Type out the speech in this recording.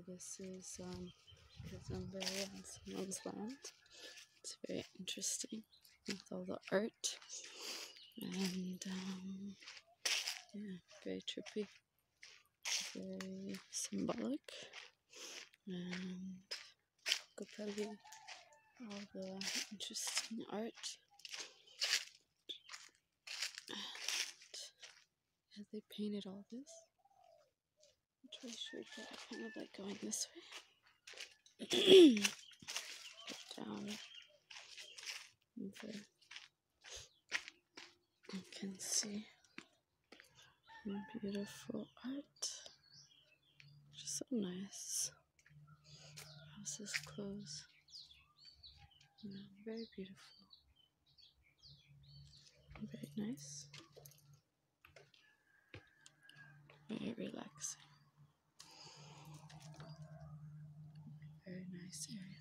So this is um, on someone's land. It's very interesting with all the art and um, yeah, very trippy, very symbolic, and you all the interesting art. And they painted all this. Try you that I kind of like going this way. Down over. You can see beautiful art. Just so nice. Houses close. Yeah, very beautiful. Very nice. Very relaxing. Area.